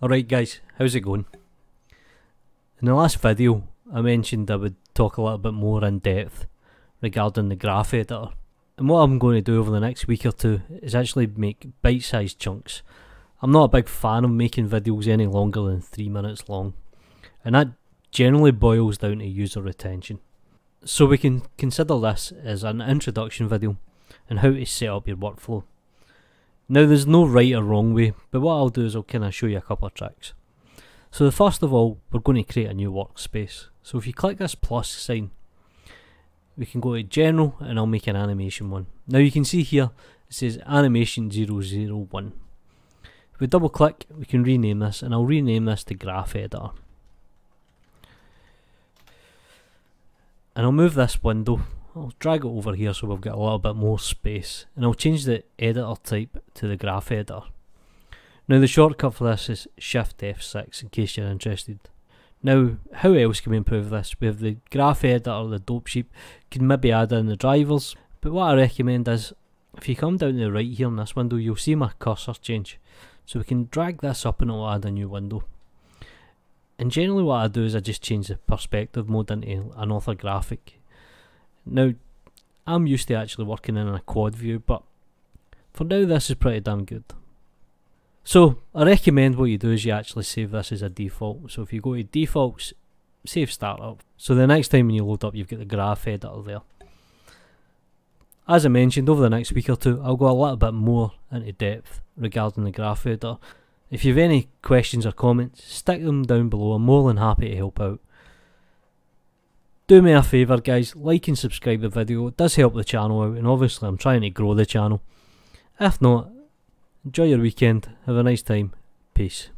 Alright guys, how's it going? In the last video I mentioned I would talk a little bit more in depth regarding the graph editor and what I'm going to do over the next week or two is actually make bite-sized chunks. I'm not a big fan of making videos any longer than 3 minutes long and that generally boils down to user retention. So we can consider this as an introduction video and how to set up your workflow. Now there's no right or wrong way, but what I'll do is I'll kind of show you a couple of tricks. So first of all, we're going to create a new workspace. So if you click this plus sign, we can go to general and I'll make an animation one. Now you can see here, it says animation 001. If we double click, we can rename this and I'll rename this to graph editor. And I'll move this window I'll drag it over here so we've got a little bit more space and I'll change the editor type to the graph editor. Now the shortcut for this is Shift F6 in case you're interested. Now how else can we improve this? We have the graph editor, the dope sheet, can maybe add in the drivers but what I recommend is if you come down to the right here in this window you'll see my cursor change. So we can drag this up and it'll add a new window. And generally what I do is I just change the perspective mode into an orthographic now, I'm used to actually working in a quad view, but for now this is pretty damn good. So, I recommend what you do is you actually save this as a default. So if you go to defaults, save startup. So the next time when you load up, you've got the graph editor there. As I mentioned, over the next week or two, I'll go a little bit more into depth regarding the graph editor. If you have any questions or comments, stick them down below. I'm more than happy to help out. Do me a favour guys, like and subscribe the video, it does help the channel out and obviously I'm trying to grow the channel. If not, enjoy your weekend, have a nice time, peace.